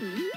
Woo!